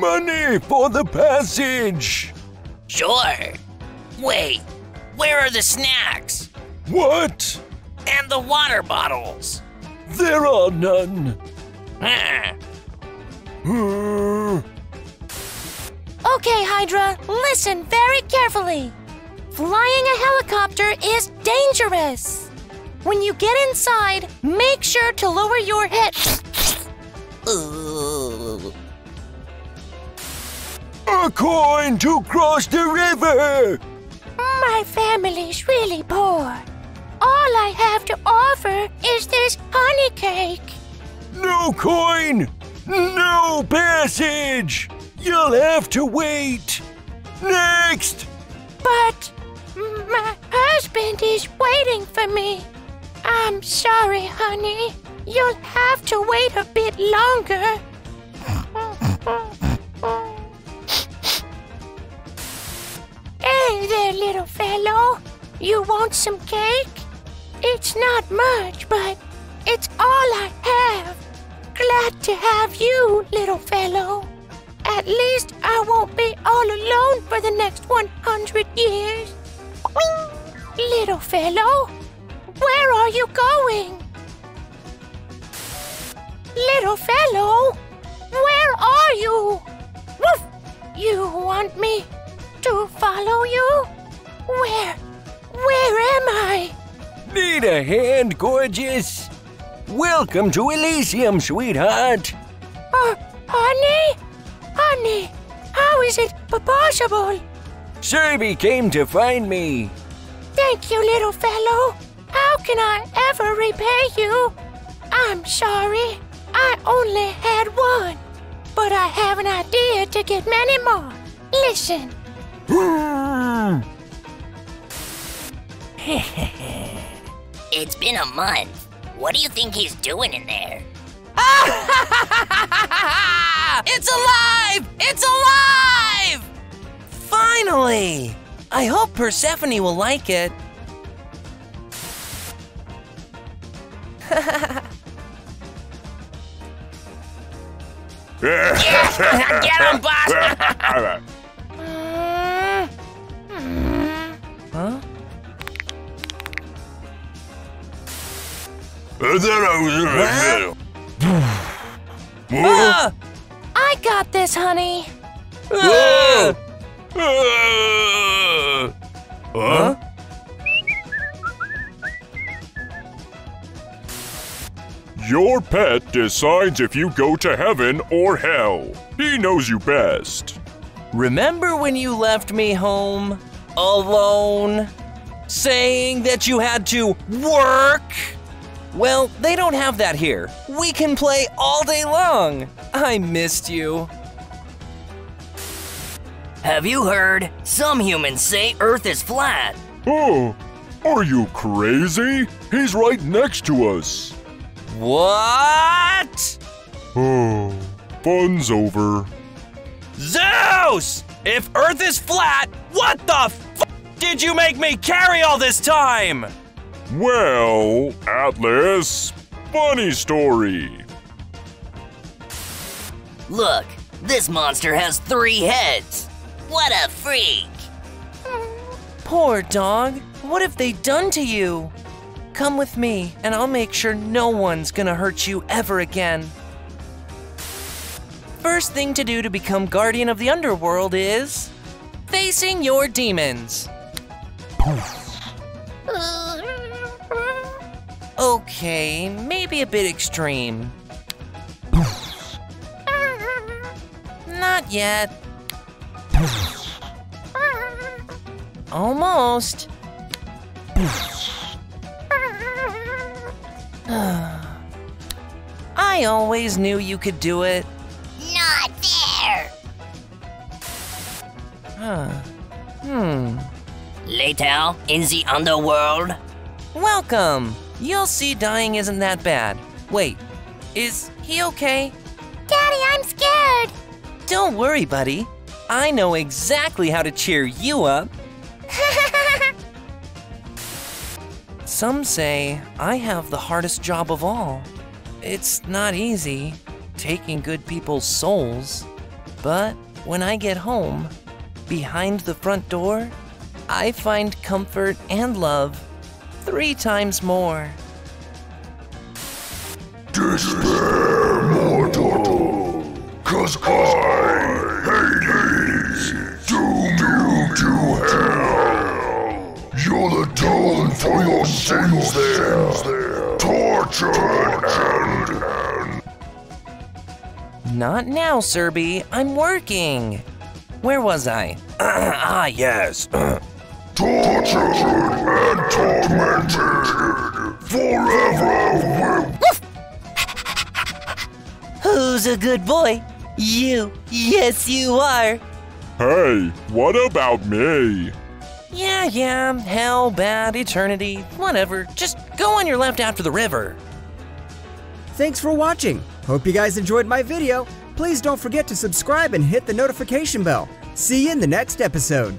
Money for the passage! Sure. Wait, where are the snacks? What? And the water bottles? There are none. Huh. Okay, Hydra, listen very carefully. Flying a helicopter is dangerous. When you get inside, make sure to lower your head. Ooh. A coin to cross the river! My family's really poor. All I have to offer is this honey cake. No coin! No passage! You'll have to wait! Next! But my husband is waiting for me. I'm sorry, honey. You'll have to wait a bit longer. hey there, little fellow. You want some cake? It's not much, but it's all I have. Glad to have you, little fellow. At least I won't be all alone for the next 100 years. Little fellow, where are you going? Little fellow, follow you? Where? Where am I? Need a hand, gorgeous? Welcome to Elysium, sweetheart. Uh, honey? Honey, how is it possible? Serby came to find me. Thank you, little fellow. How can I ever repay you? I'm sorry. I only had one, but I have an idea to get many more. Listen. It's been a month. What do you think he's doing in there? It's alive! It's alive! Finally! I hope Persephone will like it. Get him, boss! Ah! I got this, honey. Huh? Your pet decides if you go to heaven or hell. He knows you best. Remember when you left me home alone? Saying that you had to work? Well, they don't have that here. We can play all day long. I missed you. Have you heard? Some humans say Earth is flat. Oh, are you crazy? He's right next to us. What? Oh, fun's over. Zeus! If Earth is flat, what the f did you make me carry all this time? Well, Atlas, funny story. Look, this monster has three heads. What a freak! Poor dog. What have they done to you? Come with me, and I'll make sure no one's gonna hurt you ever again. First thing to do to become guardian of the underworld is facing your demons. Okay, maybe a bit extreme. Not yet. Almost. I always knew you could do it. Not there! Huh. Hmm. Later, in the underworld, Welcome! You'll see dying isn't that bad. Wait, is he okay? Daddy, I'm scared. Don't worry, buddy. I know exactly how to cheer you up. Some say I have the hardest job of all. It's not easy taking good people's souls. But when I get home, behind the front door, I find comfort and love three times more. Despair, mortal, cause I, Hades, doom you to hell. You'll atone for your sins there, tortured and, Not now, Serby. I'm working. Where was I? ah, yes. tortured and tormented forever. Who's a good boy? You. Yes, you are. Hey, what about me? yeah, yeah. Hell, bad, eternity, whatever. Just go on your left after the river. Thanks for watching. Hope you guys enjoyed my video. Please don't forget to subscribe and hit the notification bell. See you in the next episode.